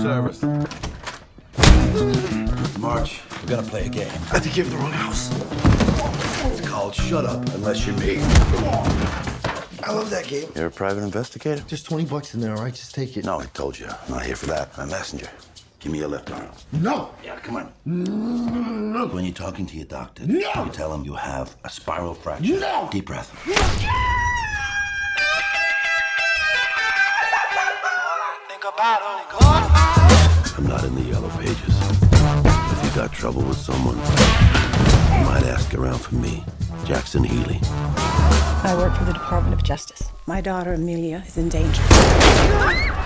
service. March, we're gonna play a game. I think you have the wrong house. It's called Shut Up Unless You're Me. I love that game. You're a private investigator? There's 20 bucks in there, all right? Just take it. No, I told you. I'm not here for that. I'm a messenger. Give me your left arm. No! Yeah, come on. No! When you're talking to your doctor, No! you tell him you have a spiral fracture. No! Deep breath. I'm not in the yellow pages. If you got trouble with someone, you might ask around for me, Jackson Healy. I work for the Department of Justice. My daughter Amelia is in danger.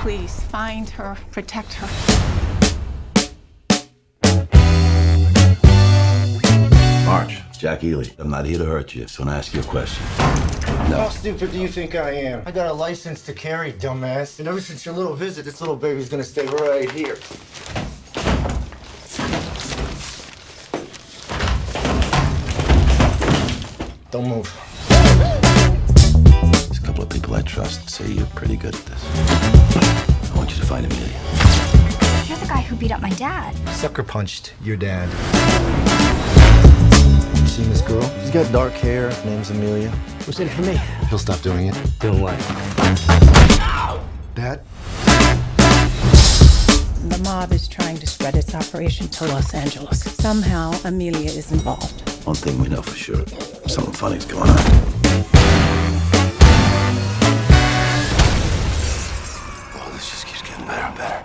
Please find her, protect her. March, Jack Healy. I'm not here to hurt you, so I'm gonna ask you a question. No. How stupid do you think I am? I got a license to carry, dumbass. And ever since your little visit, this little baby's gonna stay right here. Don't move. There's a couple of people I trust say you're pretty good at this. I want you to find Amelia. You're the guy who beat up my dad. Sucker punched your dad. You seen this girl? She's got dark hair. Name's Amelia. What's in it for me? He'll stop doing it. Doing what? Dad? The mob is trying to spread its operation to Los Angeles. Somehow Amelia is involved. One thing we know for sure something funny's going on. Oh, this just keeps getting better and better.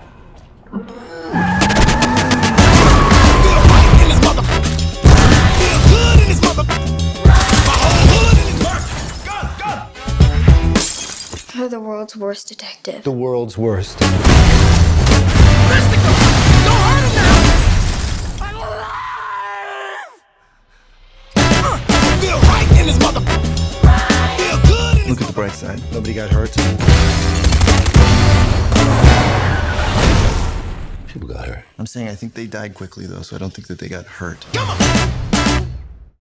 You're the world's worst detective. The world's worst. Look at the bright side. Nobody got hurt. People got hurt. I'm saying I think they died quickly though, so I don't think that they got hurt.